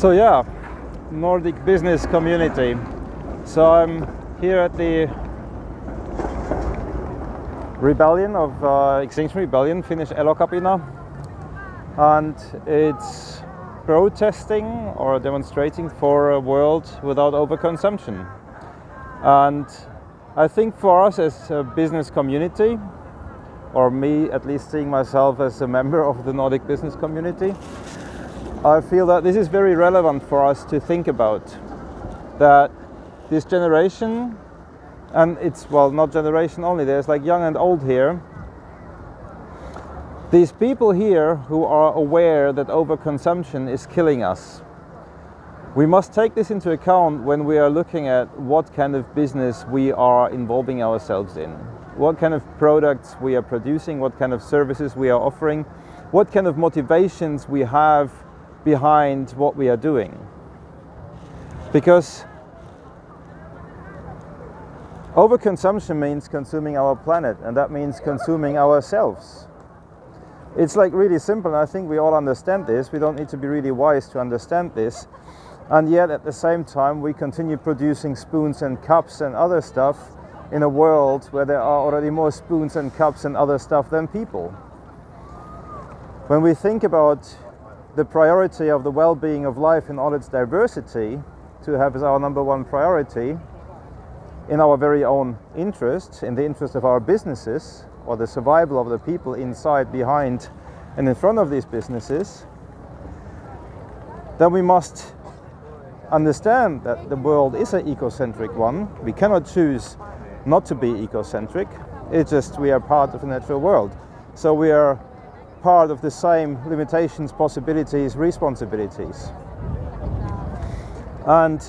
So yeah, Nordic business community. So I'm here at the rebellion of uh, Extinction Rebellion, Finnish Elokapina, and it's protesting or demonstrating for a world without overconsumption. And I think for us as a business community, or me at least seeing myself as a member of the Nordic business community, I feel that this is very relevant for us to think about that this generation and it's well not generation only there's like young and old here. These people here who are aware that overconsumption is killing us. We must take this into account when we are looking at what kind of business we are involving ourselves in. What kind of products we are producing what kind of services we are offering what kind of motivations we have behind what we are doing. Because overconsumption means consuming our planet, and that means consuming ourselves. It's like really simple, and I think we all understand this. We don't need to be really wise to understand this. And yet, at the same time, we continue producing spoons and cups and other stuff in a world where there are already more spoons and cups and other stuff than people. When we think about the priority of the well-being of life in all its diversity to have as our number one priority in our very own interest, in the interest of our businesses or the survival of the people inside, behind and in front of these businesses, then we must understand that the world is an ecocentric one. We cannot choose not to be ecocentric. It's just we are part of the natural world. So we are part of the same limitations, possibilities, responsibilities. And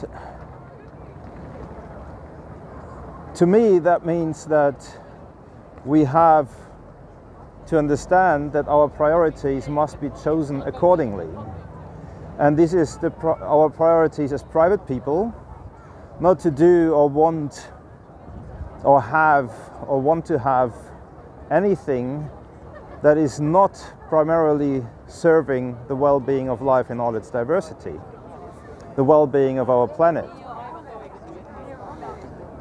to me, that means that we have to understand that our priorities must be chosen accordingly. And this is pro our priorities as private people, not to do or want or have or want to have anything that is not primarily serving the well-being of life in all its diversity, the well-being of our planet.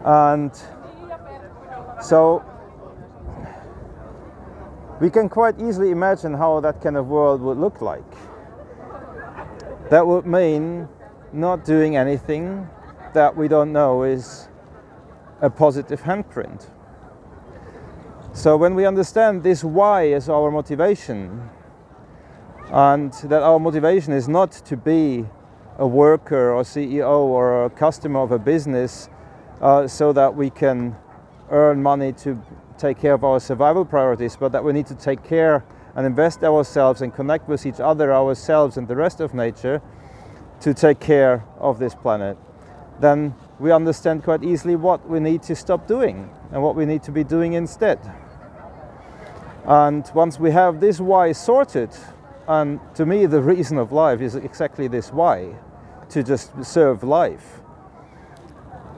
And so we can quite easily imagine how that kind of world would look like. That would mean not doing anything that we don't know is a positive handprint. So when we understand this why is our motivation, and that our motivation is not to be a worker or CEO or a customer of a business uh, so that we can earn money to take care of our survival priorities, but that we need to take care and invest ourselves and connect with each other, ourselves and the rest of nature to take care of this planet, then we understand quite easily what we need to stop doing and what we need to be doing instead. And once we have this why sorted, and to me the reason of life is exactly this why, to just serve life,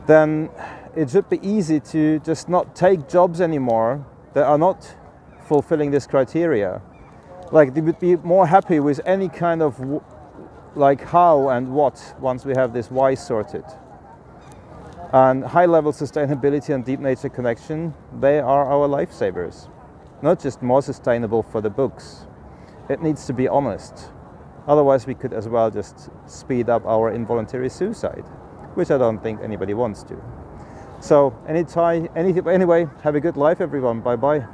then it should be easy to just not take jobs anymore that are not fulfilling this criteria. Like they would be more happy with any kind of like how and what once we have this why sorted. And high level sustainability and deep nature connection, they are our lifesavers not just more sustainable for the books. It needs to be honest. Otherwise, we could as well just speed up our involuntary suicide, which I don't think anybody wants to. So, anytime, any, anyway, have a good life, everyone. Bye bye.